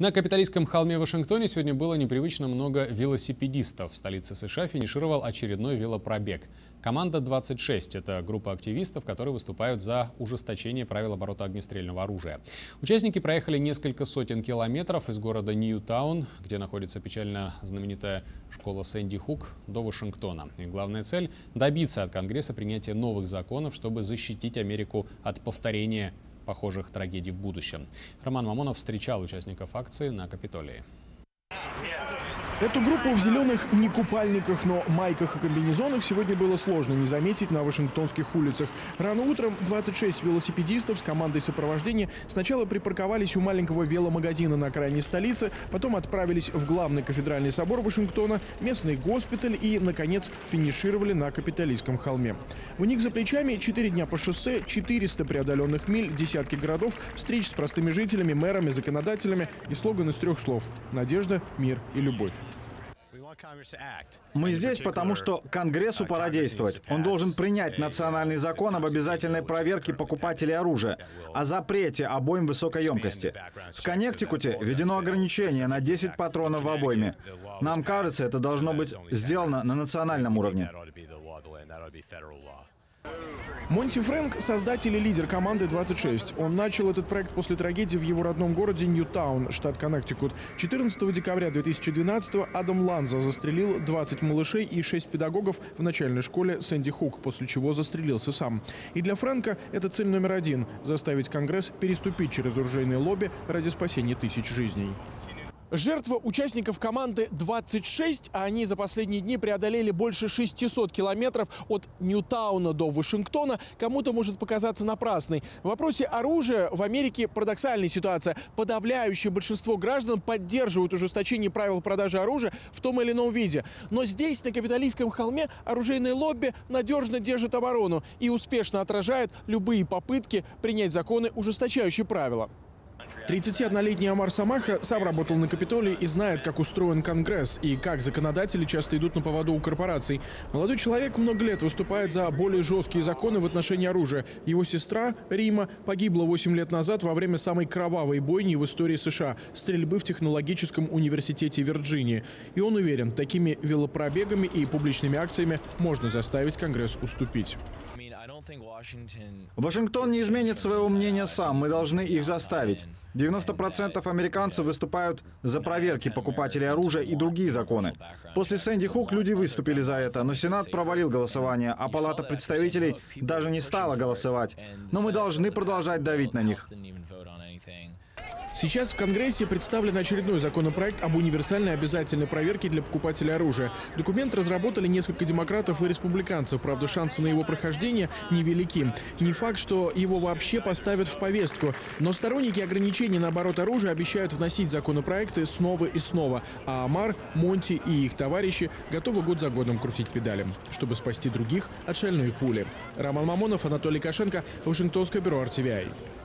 На капиталистском холме Вашингтоне сегодня было непривычно много велосипедистов. В столице США финишировал очередной велопробег. Команда 26 – это группа активистов, которые выступают за ужесточение правил оборота огнестрельного оружия. Участники проехали несколько сотен километров из города Ньютаун, где находится печально знаменитая школа Сэнди Хук, до Вашингтона. И главная цель – добиться от Конгресса принятия новых законов, чтобы защитить Америку от повторения похожих трагедий в будущем. Роман Мамонов встречал участников акции на Капитолии. Эту группу в зеленых не купальниках, но майках и комбинезонах сегодня было сложно не заметить на вашингтонских улицах. Рано утром 26 велосипедистов с командой сопровождения сначала припарковались у маленького веломагазина на окраине столицы, потом отправились в главный кафедральный собор Вашингтона, местный госпиталь и, наконец, финишировали на Капитолийском холме. У них за плечами 4 дня по шоссе, 400 преодоленных миль, десятки городов, встреч с простыми жителями, мэрами, законодателями и слоган из трех слов «Надежда, мир и любовь». Мы здесь, потому что Конгрессу пора действовать. Он должен принять национальный закон об обязательной проверке покупателей оружия, о запрете обоим высокой емкости. В Коннектикуте введено ограничение на 10 патронов в обойме. Нам кажется, это должно быть сделано на национальном уровне. Монти Фрэнк – создатель и лидер команды 26. Он начал этот проект после трагедии в его родном городе Ньютаун, штат Коннектикут. 14 декабря 2012 Адам Ланза застрелил 20 малышей и 6 педагогов в начальной школе Сэнди Хук, после чего застрелился сам. И для Фрэнка это цель номер один – заставить Конгресс переступить через оружейное лобби ради спасения тысяч жизней. Жертва участников команды 26, а они за последние дни преодолели больше 600 километров от Ньютауна до Вашингтона, кому-то может показаться напрасной. В вопросе оружия в Америке парадоксальная ситуация. Подавляющее большинство граждан поддерживают ужесточение правил продажи оружия в том или ином виде. Но здесь, на капиталистском холме, оружейное лобби надежно держит оборону и успешно отражает любые попытки принять законы, ужесточающие правила. 31-летний Амар Самаха сам работал на Капитолии и знает, как устроен Конгресс и как законодатели часто идут на поводу у корпораций. Молодой человек много лет выступает за более жесткие законы в отношении оружия. Его сестра, Рима, погибла 8 лет назад во время самой кровавой бойни в истории США – стрельбы в технологическом университете Вирджинии. И он уверен, такими велопробегами и публичными акциями можно заставить Конгресс уступить. Вашингтон не изменит своего мнения сам, мы должны их заставить. 90% американцев выступают за проверки покупателей оружия и другие законы. После Сэнди Хук люди выступили за это, но Сенат провалил голосование, а Палата представителей даже не стала голосовать. Но мы должны продолжать давить на них. Сейчас в Конгрессе представлен очередной законопроект об универсальной обязательной проверке для покупателей оружия. Документ разработали несколько демократов и республиканцев, правда шансы на его прохождение невелики. Не факт, что его вообще поставят в повестку, но сторонники ограничений на оборот оружия обещают вносить законопроекты снова и снова, а Амар, Монти и их товарищи готовы год за годом крутить педали, чтобы спасти других от шальной пули. Роман Мамонов, Анатолий Кашенко, Вашингтонское бюро RTVI.